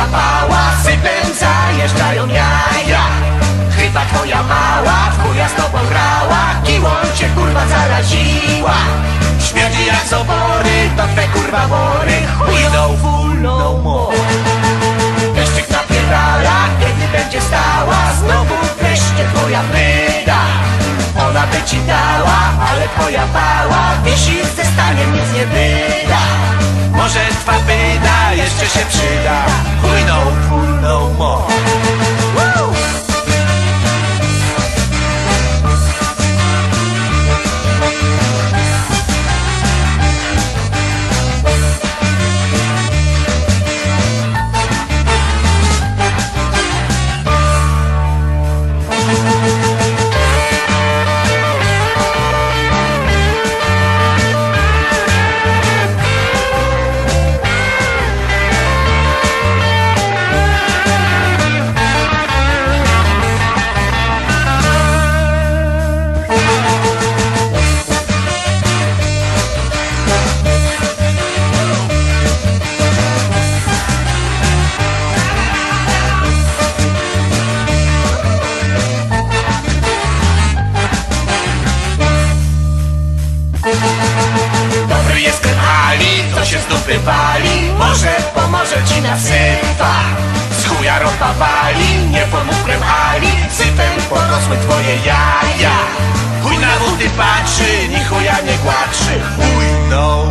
moja mała Sypem zajeżdżają jaja. Chyba twoja mała W chuja z tobą grała Kiłą cię kurwa zaraziła. Śmierdzi jak z obory To twe kurwa wory. Chujną no, fulną no się z dupy pali Może pomoże ci na sypa. Z chuja ropa wali Nie pomógłem Ali. Sypem porosły twoje jaja. Chuj na wody patrzy Ni chuja nie kłatrzy Chuj no